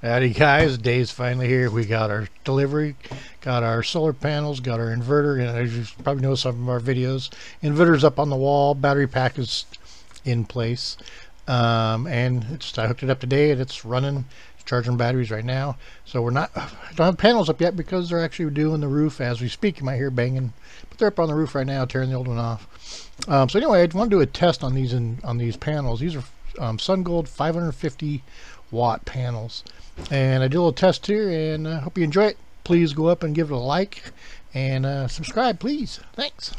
Howdy guys, day's finally here. We got our delivery, got our solar panels, got our inverter, and as you probably know some of our videos, inverter's up on the wall, battery pack is in place, um, and it's I hooked it up today and it's running, it's charging batteries right now. So we're not, I don't have panels up yet because they're actually doing the roof as we speak. You might hear banging, but they're up on the roof right now, tearing the old one off. Um, so anyway, I want to do a test on these in, on these panels. These are um, SunGold 550 watt panels and I did a little test here and I uh, hope you enjoy it. Please go up and give it a like and uh, subscribe, please. Thanks.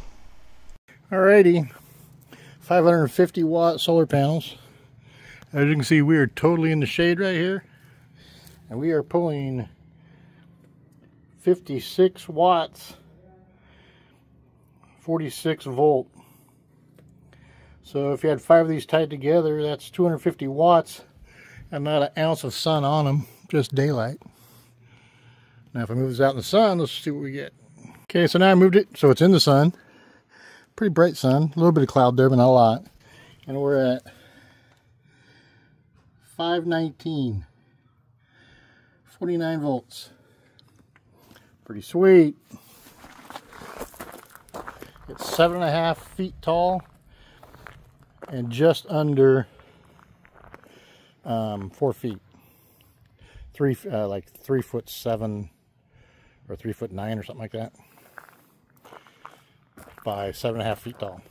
Alrighty, 550 watt solar panels. As you can see, we are totally in the shade right here. And we are pulling 56 watts, 46 volt. So if you had five of these tied together, that's 250 watts and not an ounce of sun on them, just daylight. Now if I move this out in the sun, let's see what we get. Okay, so now I moved it so it's in the sun. Pretty bright sun, a little bit of cloud there, but not a lot. And we're at 519, 49 volts. Pretty sweet. It's seven and a half feet tall and just under um, four feet, three uh, like three foot seven or three foot nine or something like that by seven and a half feet tall.